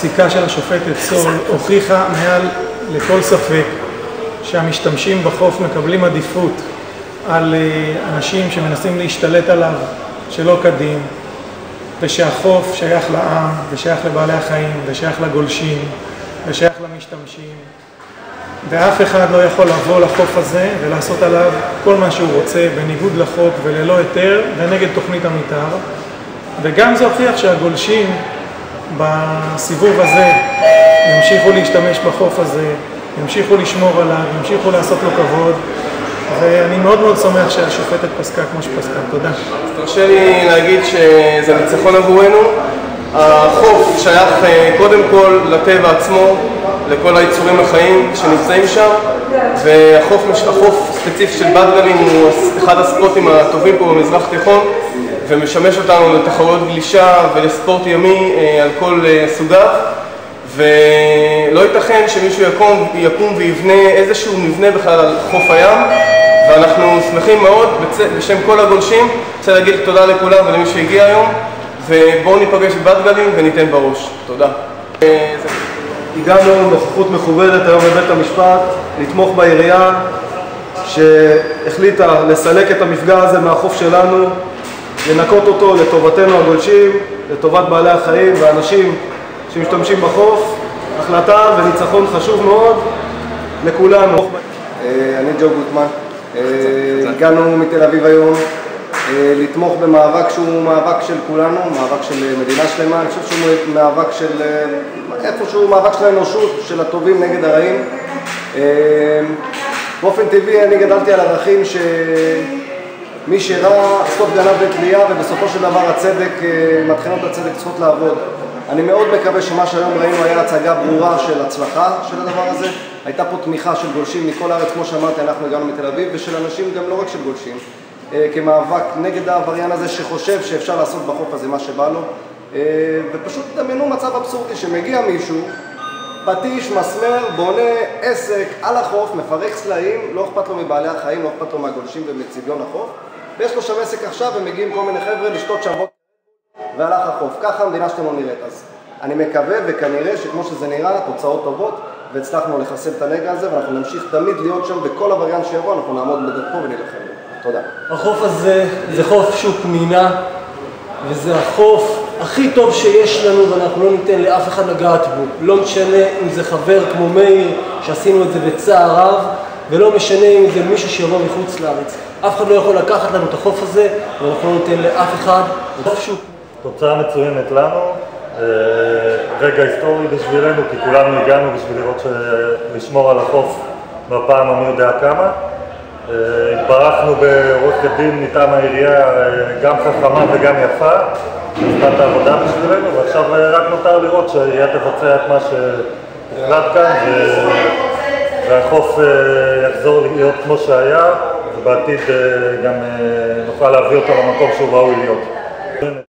הפסיקה של השופטת סול הוכיחה מעל לכל ספק שהמשתמשים בחוף מקבלים עדיפות על אנשים שמנסים להשתלט עליו שלא כדין ושהחוף שייך לעם ושייך לבעלי החיים ושייך לגולשים ושייך למשתמשים. ואף אחד לא יכול לבוא לחוף הזה ולעשות עליו כל מה שהוא רוצה בניגוד לחוק וללא היתר ונגד תוכנית המתאר. וגם זה הוכיח שהגולשים בסיבוב הזה ימשיכו להשתמש בחוף הזה, ימשיכו לשמור עליו, ימשיכו לעשות לו כבוד ואני מאוד מאוד שמח שהשופטת פסקה כמו שפסקה. תודה. אז תרשה לי להגיד שזה ניצחון עבורנו. החוף שייך קודם כל לטבע עצמו, לכל היצורים החיים שנמצאים שם והחוף ספציפי של בת גלים הוא אחד הספוטים הטובים פה במזרח תיכון ומשמש אותנו לתחרויות גלישה ולספורט ימי על כל סוגיו. ולא ייתכן שמישהו יקום, יקום ויבנה איזשהו מבנה בכלל על חוף הים. ואנחנו שמחים מאוד בשם כל הגולשים. רוצה להגיד תודה לכולם ולמי שהגיע היום. ובואו ניפגש בבת גלים וניתן בראש. תודה. הגענו נוכחות מכובדת היום בבית המשפט לתמוך בעירייה שהחליטה לסלק את המפגע הזה מהחוף שלנו לנקות אותו לטובתנו הגולשים, לטובת בעלי החיים והאנשים שמשתמשים בחוף החלטה וניצחון חשוב מאוד לכולנו. אני ג'ו גוטמן, הגענו מתל אביב היום לתמוך במאבק שהוא מאבק של כולנו, מאבק של מדינה שלמה, אני חושב שהוא מאבק של, איפשהו מאבק של האנושות, של הטובים נגד הרעים. באופן טבעי אני גדלתי על ערכים שמי שראה סוף גנב בתלייה ובסופו של דבר הצדק, מתחילות הצדק צריכות לעבוד. אני מאוד מקווה שמה שהיום ראינו היה הצגה ברורה של הצלחה של הדבר הזה. הייתה פה תמיכה של גולשים מכל הארץ, כמו שאמרתי, אנחנו הגענו מתל אביב, ושל אנשים גם לא רק של גולשים, כמאבק נגד העבריין הזה שחושב שאפשר לעשות בחוף הזה מה שבא לו. ופשוט דמיינו מצב אבסורדי שמגיע מישהו, פטיש, מסמר, בונה עסק על החוף, מפרק סלעים, לא אכפת לו מבעלי החיים, לא אכפת לו מהגולשים ומצביון החוף, ויש לו שם עסק עכשיו ומגיעים כל מיני חבר'ה לשתות שם והלך החוף. ככה המדינה שלנו נראית. אז אני מקווה וכנראה שכמו שזה נראה, תוצאות טובות, והצלחנו לחסל את הנגע הזה, ואנחנו נמשיך תמיד להיות שם, וכל עבריין שיבוא אנחנו נעמוד בדרכו ונלחם. תודה. החוף הזה זה חוף שהוא פנינה, וזה החוף הכי טוב שיש לנו, ואנחנו לא ניתן לאף אחד לגעת בו. לא משנה אם זה חבר כמו מאיר, שעשינו את זה בצער רב, ולא משנה אם זה מישהו שיבוא מחוץ לארץ. אף אחד לא יכול לקחת לנו את החוף הזה, ואנחנו לא ניתן לאף אחד. חוף שהוא... תוצאה מצוינת לנו, רגע היסטורי בשבילנו, כי כולנו הגענו בשביל לראות לשמור על החוף בפעם המי יודע כמה. התברכנו בעורכת דין מטעם העירייה, גם חכמה וגם יפה, עשתה את העבודה בשבילנו, ועכשיו רק נותר לראות שהעירייה תבצע את מה שהוחלט כאן, והחוף יחזור להיות כמו שהיה, ובעתיד גם נוכל להביא אותו למקום שהוא ראוי להיות.